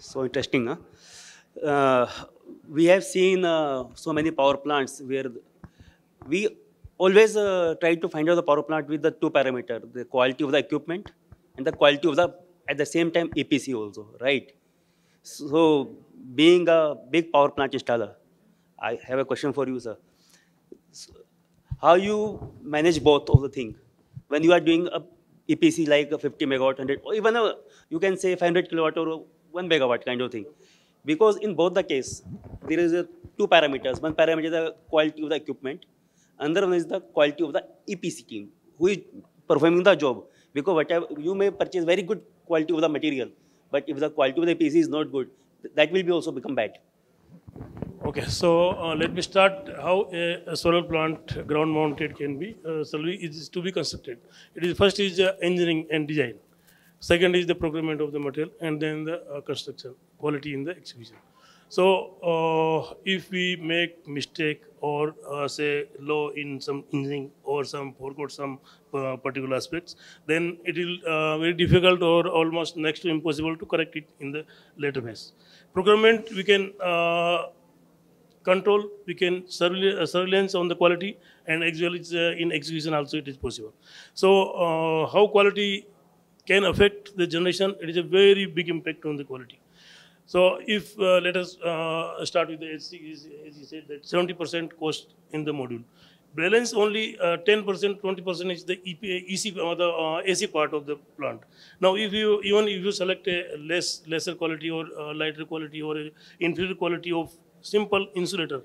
So interesting, huh? Uh, we have seen uh, so many power plants where we always uh, try to find out the power plant with the two parameter, the quality of the equipment and the quality of the, at the same time, EPC also, right? So being a big power plant installer, I have a question for you, sir. So, how you manage both of the thing? When you are doing a EPC like a 50 megawatt, 100, or even a, you can say 500 kilowatt or 1 megawatt kind of thing. Because in both the case, there is a two parameters. One parameter is the quality of the equipment. Another one is the quality of the EPC team who is performing the job. Because whatever you may purchase very good quality of the material, but if the quality of the EPC is not good, that will be also become bad. Okay, so uh, let me start how a, a solar plant ground mounted can be. Uh, solely it is to be constructed. It is first is uh, engineering and design. Second is the procurement of the material, and then the uh, construction quality in the execution. So uh, if we make mistake or uh, say low in some engineering or some forgot some uh, particular aspects, then it will uh, very difficult or almost next to impossible to correct it in the later phase. Procurement we can uh, control, we can uh, surveillance on the quality, and actually it's, uh, in execution also it is possible. So how quality can affect the generation, it is a very big impact on the quality. So if, uh, let us uh, start with the HC, as you said, that 70% cost in the module. Balance only uh, 10%, 20% is the EC, or the uh, AC part of the plant. Now, if you, even if you select a less, lesser quality or uh, lighter quality or inferior quality of simple insulator,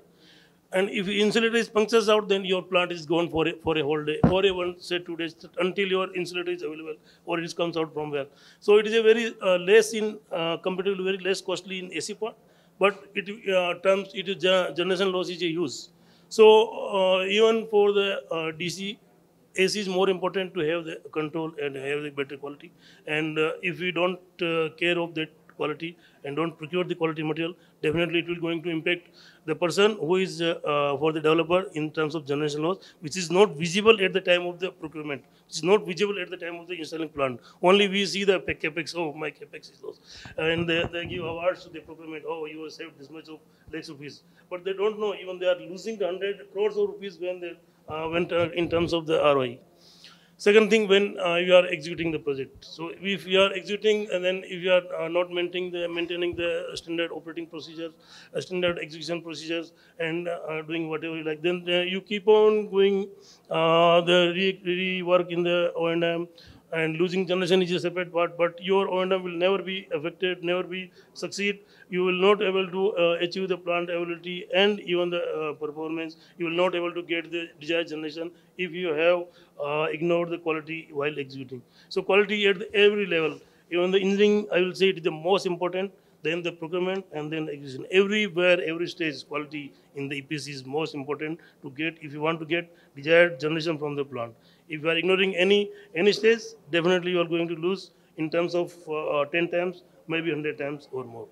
and if insulator is punctures out, then your plant is gone for a, for a whole day, or a one, say two days, until your insulator is available, or it comes out from where. So it is a very uh, less in, uh, comparatively very less costly in AC part, but it uh, terms, it is gen- generation loss is a use. So uh, even for the uh, DC, AC is more important to have the control and have the better quality. And uh, if we don't uh, care of that quality and don't procure the quality material, definitely it will going to impact the person who is uh, uh, for the developer in terms of generation loss, which is not visible at the time of the procurement. It's not visible at the time of the installing plant. Only we see the pe- capex. Oh, my capex is lost, and they, they give awards to the procurement. Oh, you have saved this much of lakhs of rupees, but they don't know even they are losing hundred crores of rupees when they uh, went uh, in terms of the ROI. Second thing, when uh, you are executing the project. So if you are executing and then if you are uh, not maintaining the, maintaining the standard operating procedures, uh, standard execution procedures and uh, doing whatever you like, then uh, you keep on going uh, the re- rework in the O&M and losing generation is a separate part, but your O&M will never be affected, never be succeed. You will not able to uh, achieve the plant ability and even the uh, performance. You will not able to get the desired generation if you have uh, ignored the quality while executing. So quality at every level, even the engineering, I will say it is the most important. Then the procurement and then execution. Everywhere, every stage, quality in the EPC is most important to get if you want to get desired generation from the plant. If you are ignoring any any stage, definitely you are going to lose in terms of uh, uh, 10 times, maybe 100 times or more.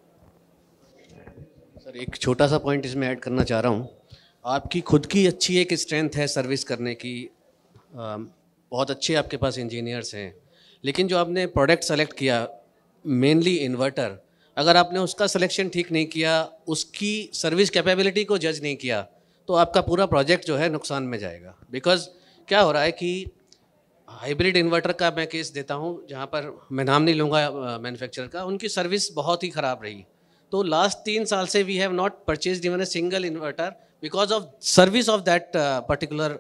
Sir एक छोटा सा point इसमें add करना चाह रहा हूँ। आपकी खुद की अच्छी एक स्ट्रेंथ है सर्विस करने की। अम, बहुत अच्छे आपके पास इंजीनियर्स हैं। लेकिन जो आपने प्रोडक्ट सेलेक्ट किया मेनली इन्वर्टर अगर आपने उसका सिलेक्शन ठीक नहीं किया उसकी सर्विस कैपेबिलिटी को जज नहीं किया तो आपका पूरा प्रोजेक्ट जो है नुकसान में जाएगा। बिकॉज़ क्या हो रहा है कि हाइब्रिड इन्वर्टर का मैं केस देता हूँ, जहाँ पर मैं नाम नहीं लूँगा मैन्युफैक्चरर का, उनकी सर्विस बहुत ही ख़राब रही। तो लास्ट तीन साल से we have not purchase even a single inverter because of service of that particular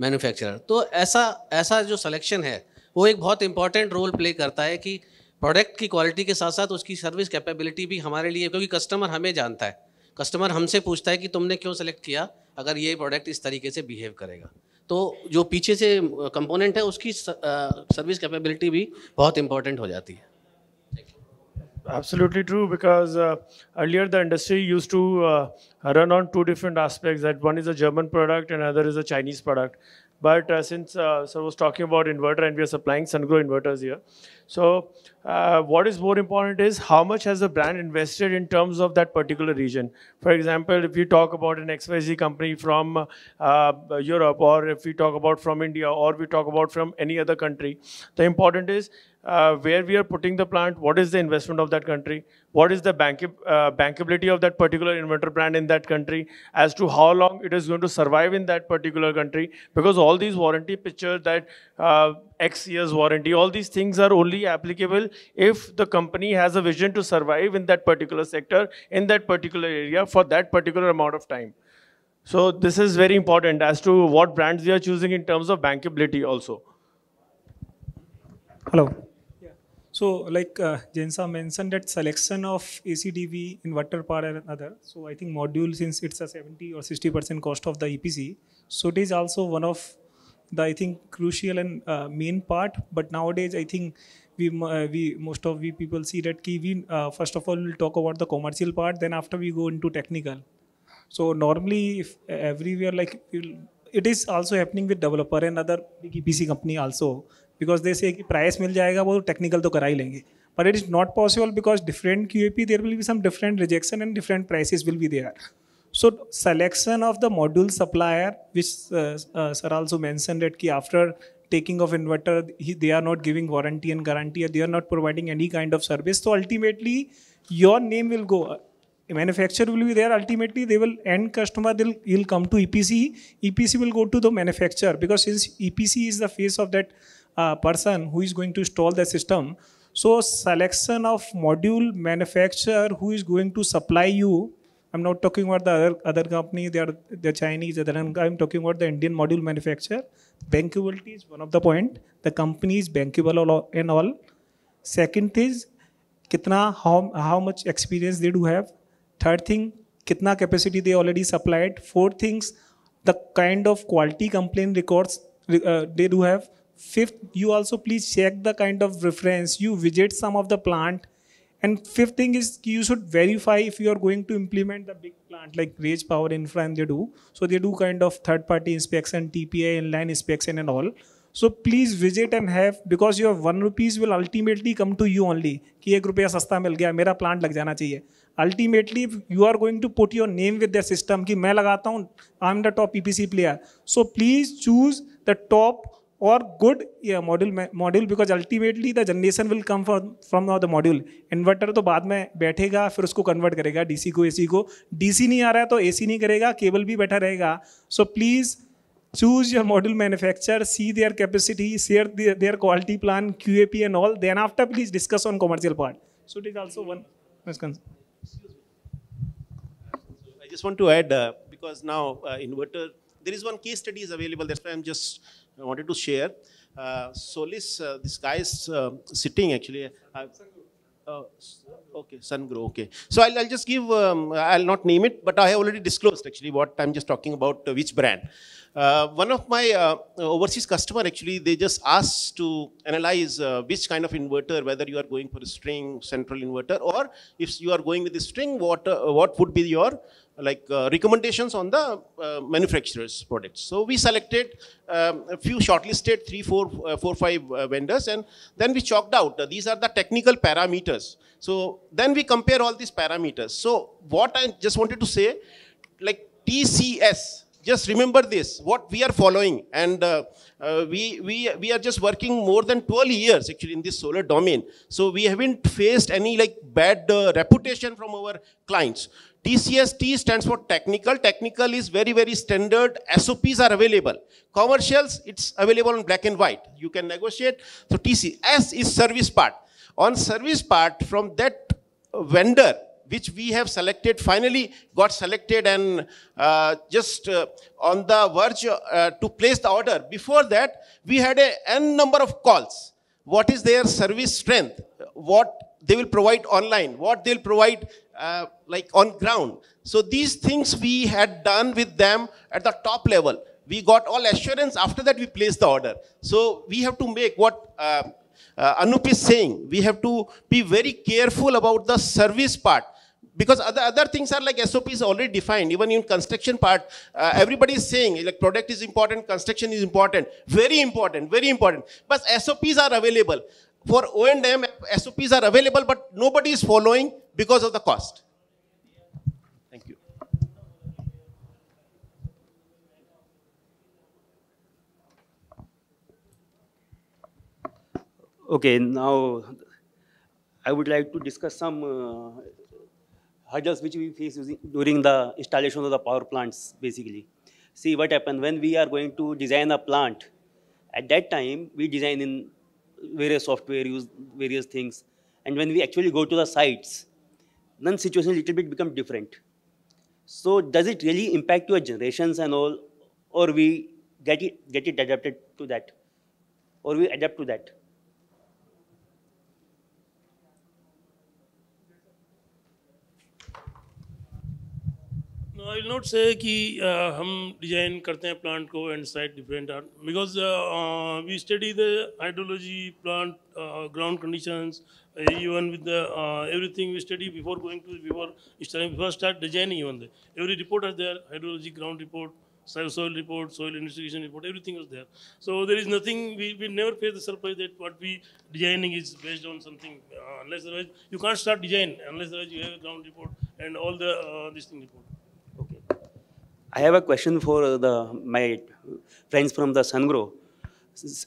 manufacturer तो ऐसा ऐसा जो सलेक्शन है, वो एक बहुत इंपॉर्टेंट रोल प्ले करता है कि प्रोडक्ट की क्वालिटी के साथ साथ उसकी सर्विस कैपेबिलिटी भी हमारे लिए, क्योंकि कस्टमर हमें जानता है। कस्टमर हमसे पूछता है कि तुमने क्यों सेलेक्ट किया? अगर ये प्रोडक्ट इस तरीके से बिहेव करेगा। तो जो पीछे से कंपोनेंट है उसकी सर्विस कैपेबिलिटी भी बहुत इंपॉर्टेंट हो जाती है Absolutely true, because uh, earlier the industry used to uh, run on two different aspects. That one is a German product and another is a Chinese product. But uh, since uh, sir was talking about inverter and we are supplying SunGrow inverters here, so uh, what is more important is how much has the brand invested in terms of that particular region. For example, if you talk about an XYZ company from uh, Europe, or if we talk about from India, or we talk about from any other country, the important is uh, where we are putting the plant, what is the investment of that country, what is the bank, uh, bankability of that particular inverter plant in that country, as to how long it is going to survive in that particular country. Because all these warranty pictures that uh, X years warranty, all these things are only applicable if the company has a vision to survive in that particular sector, in that particular area for that particular amount of time. So this is very important as to what brands we are choosing in terms of bankability also. Hello. So like uh, Jensa mentioned that selection of ACDV inverter part and other. So I think module since it's a 70 or 60 percent cost of the EPC, so it is also one of the I think crucial and uh, main part. But nowadays I think we uh, we most of we people see that key we uh, first of all we'll talk about the commercial part, then after we go into technical. So normally if everywhere like it is also happening with developer and other big EPC company also because they say price मिल जाएगा, वो technical तो करा ही लेंगे। But it is not possible because different Q A P there will be some different rejection and different prices will be there so selection of the module supplier which sir also mention that कि after taking of inverter he they are not giving warranty and guarantee they are not providing any kind of service तो ultimately your name will go manufacture will be there ultimately they will end customer deal will come to E P C E P C will go to the manufacture because since E P C is the face of that uh, person who is going to install the system. So selection of module manufacturer who is going to supply you. I'm not talking about the other, other company, they are the Chinese, I'm talking about the Indian module manufacturer. Bankability is one of the point. The company is bankable and all. Second is, kitna, how, how much experience they do have. Third thing, kitna capacity they already supplied. Fourth things, the kind of quality complaint records uh, they do have fifth you also please check the kind of reference. You visit some of the plant. And fifth thing is you should verify if you are going to implement the big plant like Rays Power Infra and they do. So they do kind of third party inspection, TPA, inline inspection and all. So please visit and have because your one rupees will ultimately come to you only. कि एक रुपया सस्ता मिल गया मेरा plant लग जाना चाहिए। Ultimately you are going to put your name with the system कि मैं लगाता हूँ I am the top E P C player so please or good yeah, module में module because ultimately the generation will come from from the module inverter तो बाद में बैठेगा फिर उसको कन्वर्ट करेगा डी सी को ए सी को। डी सी नहीं आ रहा है तो ए सी नहीं करेगा केबल भी बैठा रहेगा। So please choose your module manufacture see their capacity share their quality plan Q A P and all then after please discuss on commercial part so it is also one मिसकन Just want to add uh, because now uh, inverter there is one case study available. That's why I'm just I wanted to share. Uh, Solis, uh, this guy is uh, sitting actually. Uh, uh, okay, Sungrow, okay. So I'll, I'll just give, um, I'll not name it, but I have already disclosed actually what I'm just talking about, uh, which brand. Uh, one of my uh, overseas customer actually, they just asked to analyze uh, which kind of inverter, whether you are going for a string central inverter or if you are going with the string, what, uh, what would be your like uh, recommendations on the uh, manufacturer's products. So we selected um, a few shortlisted three, four, four, five vendors, and then we chalked out these are the technical parameters. So then we compare all these parameters. So what I just wanted to say, like TCS, just remember this, what we are following, and uh, we, we, we are just working more than 12 years actually in this solar domain. So we haven't faced any like bad reputation from our clients. TCST stands for technical. Technical is very, very standard. SOPs are available. Commercials, it's available in black and white. You can negotiate. So TCS is service part. On service part, from that vendor, which we have selected, finally got selected and uh, just uh, on the verge uh, to place the order. Before that, we had a n number of calls. What is their service strength? What they will provide online? What they'll provide uh, like on ground. So these things we had done with them at the top level. We got all assurance. After that, we placed the order. So we have to make what uh, Anup is saying. We have to be very careful about the service part because other, other things are like SOPs already defined. Even in construction part, uh, everybody is saying like product is important, construction is important, very important, very important. But SOPs are available for O&M, SOPs are available, but nobody is following because of the cost. Thank you. Okay, now I would like to discuss some uh, hurdles which we face using, during the installation of the power plants, basically. See what happened when we are going to design a plant. At that time, we design in various software, use various things, and when we actually go to the sites, then situation little bit become different. So does it really impact your generations and all, or we get it get it adapted to that, or we adapt to that? I will not say कि uh, हम design करते हैं plant को and site different are because we study the hydrology plant ground conditions even with the uh, everything we study before going to before starting before start designing even the every report is there hydrology ground report soil, soil report soil investigation report everything is there so there is nothing we, we never face the surprise that what we designing is based on something uh, unless otherwise you can't start design unless otherwise you have a ground report and all the uh, this thing report Okay. I have a question for the my friends from the Sungrow. S-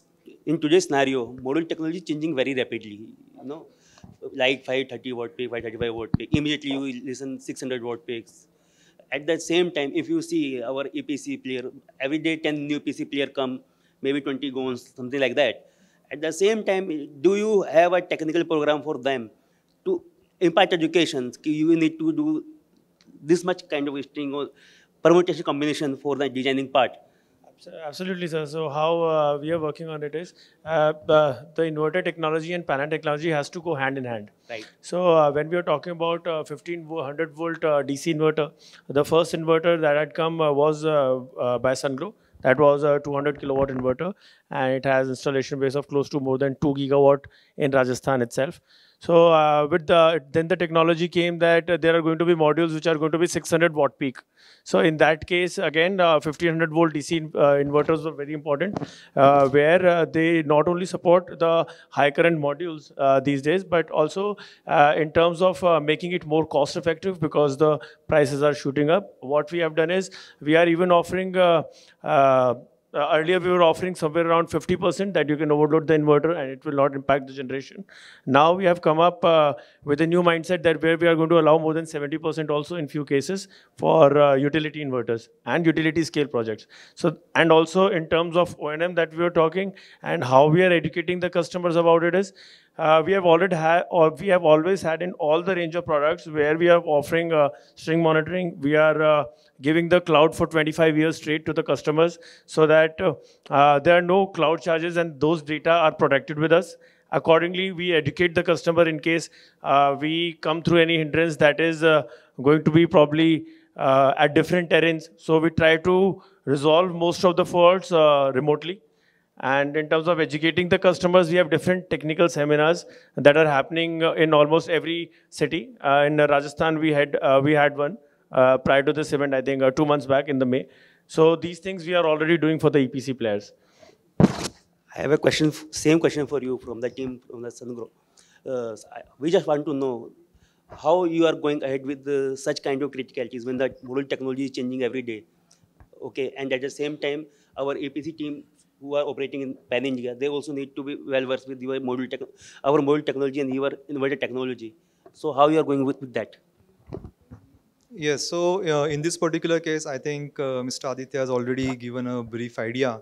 In today's scenario, model technology is changing very rapidly. You know, like 530 watt peak, 535 watt peak. Immediately you listen 600 watt peaks. At the same time, if you see our EPC player, every day 10 new EPC player come, maybe 20 goes, something like that. At the same time, do you have a technical program for them to impart education? You need to do this much kind of string or permutation combination for the designing part. Absolutely, sir. So how uh, we are working on it is uh, the, the inverter technology and panel technology has to go hand in hand. Right. So uh, when we are talking about uh, 1500 volt uh, DC inverter, the first inverter that had come uh, was uh, uh, by Sungrow. That was a 200 kilowatt inverter, and it has installation base of close to more than 2 gigawatt in Rajasthan itself. So uh, with the then the technology came that uh, there are going to be modules which are going to be 600 watt peak. So in that case, again, uh, 1500 volt DC uh, inverters were very important, uh, where uh, they not only support the high current modules these days, but also in terms of making it more cost effective because the prices are shooting up. What we have done is we are even offering. Uh, earlier, we were offering somewhere around 50% that you can overload the inverter and it will not impact the generation. Now we have come up uh, with a new mindset that where we are going to allow more than 70% also in few cases for uh, utility inverters and utility scale projects. So and also in terms of O&M that we were talking and how we are educating the customers about it is uh, we have already had, or we have always had in all the range of products where we are offering uh, string monitoring. We are uh, giving the cloud for 25 years straight to the customers so that uh, uh, there are no cloud charges and those data are protected with us. Accordingly, we educate the customer in case uh, we come through any hindrance that is uh, going to be probably uh, at different terrains. So we try to resolve most of the faults uh, remotely. And in terms of educating the customers, we have different technical seminars that are happening uh, in almost every city. Uh, in Rajasthan, we had uh, we had one uh, prior to this event, I think uh, two months back in the May. So these things we are already doing for the EPC players. I have a question, same question for you from the team from the Sungrow. Uh, we just want to know how you are going ahead with such kind of criticalities when the model technology is changing every day. Okay, and at the same time, our EPC team who are operating in Pan India, they also need to be well versed with your tech, our model technology and your inverter technology. So how you are going with, with that? Yes, so uh, in this particular case, I think uh, Mr. Aditya has already given a brief idea.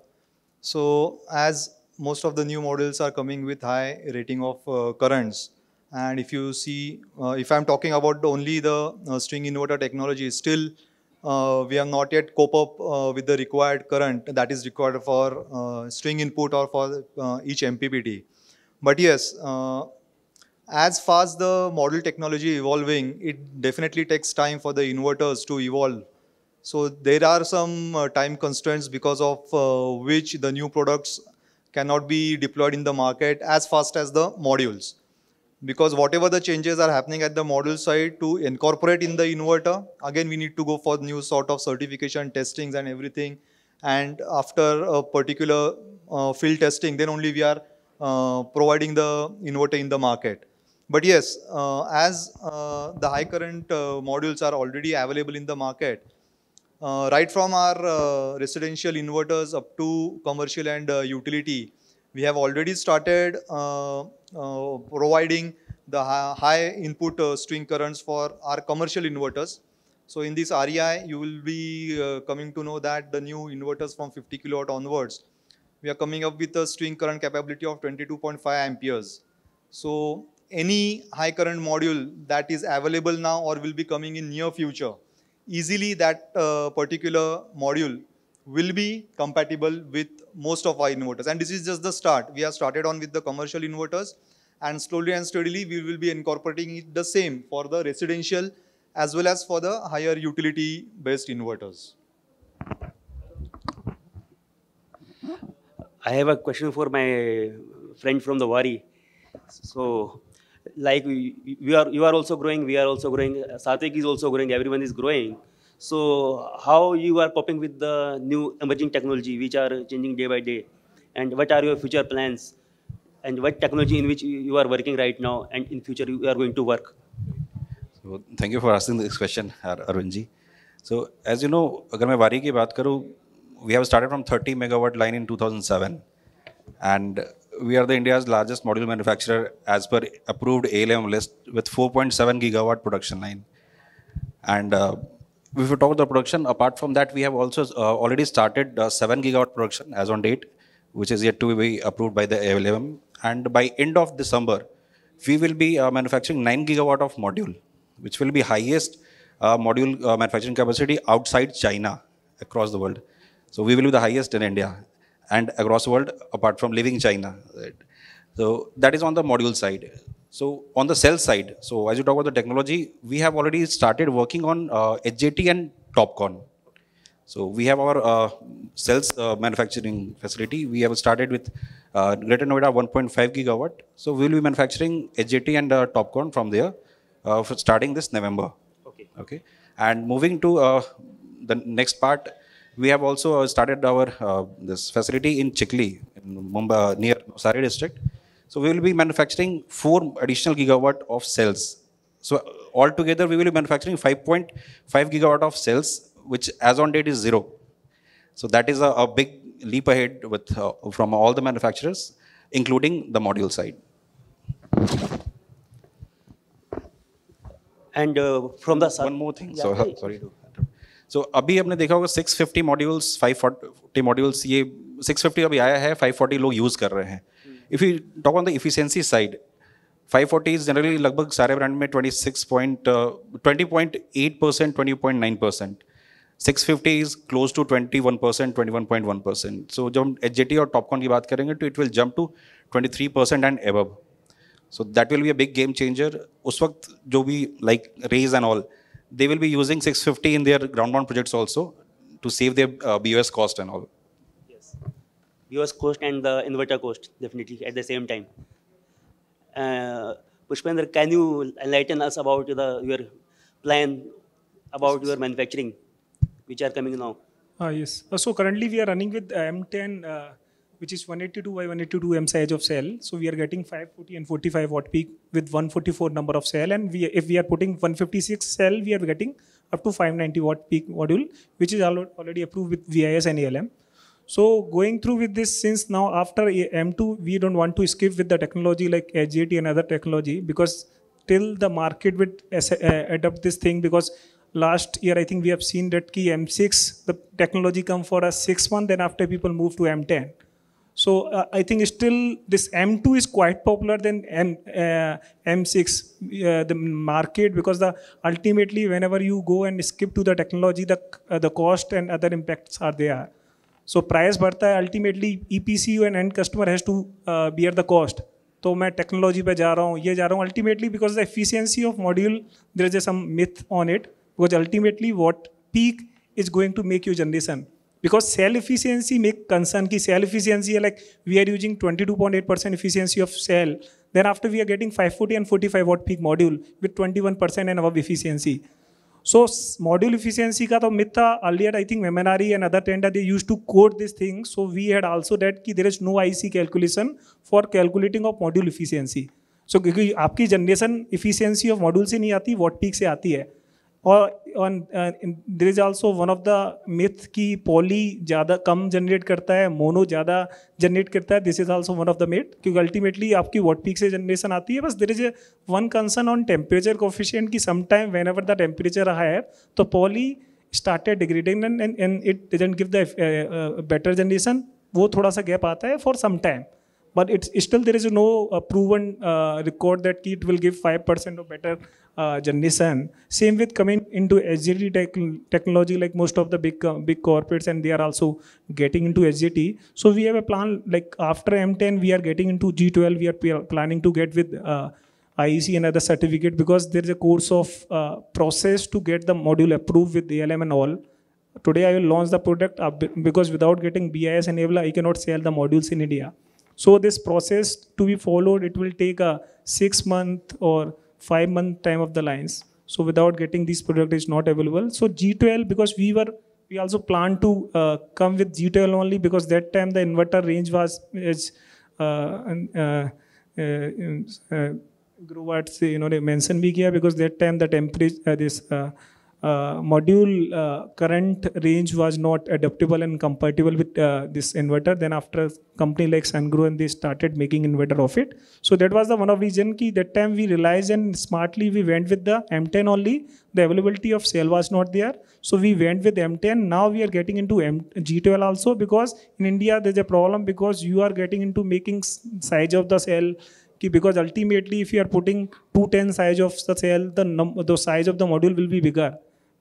So, as most of the new models are coming with high rating of uh, currents, and if you see, uh, if I'm talking about only the uh, string inverter technology, still uh, we have not yet cope up uh, with the required current that is required for uh, string input or for uh, each MPPT. But yes, uh, as fast the model technology evolving, it definitely takes time for the inverters to evolve. So there are some uh, time constraints because of which the new products cannot be deployed in the market as fast as the modules. Because whatever the changes are happening at the module side to incorporate in the inverter, again we need to go for new sort of certification testings and everything. And after a particular uh, field testing, then only we are uh, providing the inverter in the market. But yes, uh, as uh, the high current uh, modules are already available in the market, uh, right from our residential inverters up to commercial and utility, we have already started uh, uh, providing the high input uh, string currents for our commercial inverters. So in this REI, you will be uh, coming to know that the new inverters from 50 kilowatt onwards, we are coming up with a string current capability of 22.5 amperes. So any high current module that is available now or will be coming in near future, easily that uh, particular module will be compatible with most of our inverters. And this is just the start. We have started on with the commercial inverters and slowly and steadily we will be incorporating it the same for the residential as well as for the higher utility based inverters. I have a question for my friend from the Waaree. So, like we, we are, you are also growing, we are also growing, Saatvik is also growing, everyone is growing. So, how you are coping with the new emerging technology which are changing day by day, and what are your future plans, and what technology in which you you are working right now, and in future you are going to work. So thank you for asking this question, Ar- Arvind ji. So as you know, अगर मैं वारी की बात करूँ, we have started from 30 megawatt line in 2007, and we are the India's largest module manufacturer as per approved ALM list with 4.7 gigawatt production line. And uh, if we talk about the production, apart from that, we have also uh, already started uh, 7 gigawatt production as on date, which is yet to be approved by the ALM. And by end of December, we will be uh, manufacturing 9 gigawatt of module, which will be highest module manufacturing capacity outside China across the world. So we will be the highest in India and across the world apart from leaving China. So that is on the module side. So on the cell side, so as you talk about the technology, we have already started working on uh, HJT and TopCon. So we have our uh, cells uh, manufacturing facility. We have started with uh, Greater Noida 1.5 gigawatt. So we will be manufacturing HJT and uh, TopCon from there uh, for starting this November. Okay. Okay. And moving to uh, the next part, we have also uh, started our uh, this facility in Chikli, in Mumbai, near Sari district. So we will be manufacturing four additional gigawatt of cells. So uh, altogether, we will be manufacturing 5.5 gigawatt of cells, which as on date is zero. So that is a, a big leap ahead with uh, from all the manufacturers, including the module side. And uh, from the One more thing. Yeah, So yeah. sorry to. So अभी हमने देखा होगा 650 modules 540 modules ये 650 अभी आया है 540 लोग use कर रहे हैं if we talk on the efficiency side, 540 is generally lagbag sare brand mein 26.20.8% 20.9%. 650 is close to 21%, 21.1%. So, when HJT or Topcon, ki baat karenge, it will jump to 23% and above. So, that will be a big game changer. Us waqt, jo bhi, like Rays and all, they will be using 650 in their ground-bound projects also to save their uh, BOS cost and all. US coast and the inverter coast definitely at the same time. Uh, Pushpendra, can you enlighten us about the your plan about your manufacturing, which are coming now? Uh, yes. Uh, so currently we are running with uh, M10, uh, which is 182 by 182 M size of cell. So we are getting 540 and 45 watt peak with 144 number of cell. And we, if we are putting 156 cell, we are getting up to 590 watt peak module, which is already approved with BIS and ALM. So going through with this, since now after M2, we don't want to skip with the technology like HJT and other technology because till the market would uh, adopt this thing because last year I think we have seen that key M6, the technology come for a six months, then after people move to M10. So uh, I think still this M2 is quite popular than M, uh, M6, uh, the market because the ultimately whenever you go and skip to the technology, the uh, the cost and other impacts are there. So price बढ़ता है ultimately E P C you and end customer has to bear the cost तो मैं technology पे जा रहा हूँ, ये जा रहा हूँ ultimately because the efficiency of module there is a some myth on it because ultimately watt peak is going to make your generation because cell efficiency make concern की सेल इफिशियंसी है like we are using twenty two point eight percent efficiency of cell then after we are getting five forty and forty five watt peak module with twenty one percent and अब efficiency so module efficiency का तो myth earlier I think मेमनारी and other tent are use to code this thing so we had also that की there is no I C calculation for calculating of module efficiency so क्योंकि आपकी generation efficiency of module से नहीं आती what peak से आती है। और there is also one of the myth कि poly ज़्यादा कम जनरेट करता है मोनो ज़्यादा जनरेट करता है this is also one of the myth क्योंकि अल्टीमेटली आपकी वॉट पीक से जनरेशन आती है बस there is a one concern on temperature coefficient की some time whenever the temperature higher तो and, and it didn't give the uh, uh, better generation वो थोड़ा सा गैप आता है for some time. But it's still there is no uh, proven uh, record that it will give 5% or better uh, generation same with coming into SGT tech, technology like most of the big uh, big corporates and they are also getting into SGT so we have a plan like after M10 we are getting into G12 we are planning to get with uh, IEC and other certificate because there is a course of uh, process to get the module approved with ALM and all. Today I will launch the product be- because without getting BIS enabler, I cannot sell the modules in India. So this process to be followed, it will take a six month or five month time of the lines. So without getting this product is not available. So G12 because we were we also plan to uh, come with G12 only because that time the inverter range was is uh, and, uh, uh, uh, Grovat से इन्होंने mention भी किया because that time the temperature uh, this uh, uh, module uh, current range was not adaptable and compatible with uh, this inverter. Then after company like Sungrow and they started making inverter of it. So that was the one of reason ki that time we realized and smartly we went with the M10 only. The availability of cell was not there. So we went with M10. Now we are getting into M- G12 also because in India there's a problem because you are getting into making size of the cell because ultimately if you are putting 210 size of the cell the the size of the module will be bigger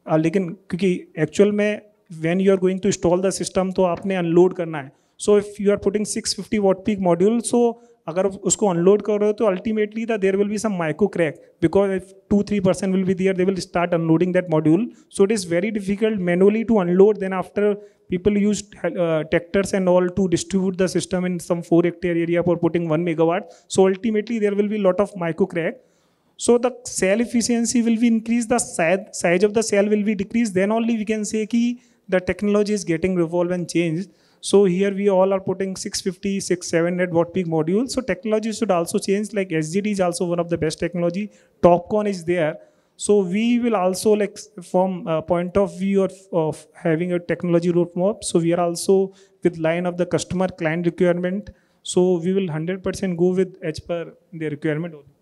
लेकिन क्योंकि actual में when you are going to install the system तो आपने unload करना है। So if you are putting six fifty watt peak module so अगर उसको unload कर रहे हो तो ultimately the there will be some micro crack because if two three percent will be there they will start unloading that module so it is very difficult manually to unload then after people use tractors and all to distribute the system in some four hectare area for putting one megawatt so ultimately there will be lot of micro crack so the cell efficiency will be increased the size, of the cell will be decreased. Then only we can say ki the technology is getting revolved and changed. So here we all are putting 650 6 700 watt peak modules so technology should also change like sgd is also one of the best technology. Topcon is there. So we will also like from a point of view of, of having a technology roadmap. So we are also with line of the customer client requirement. So we will 100% go with as per their requirement only.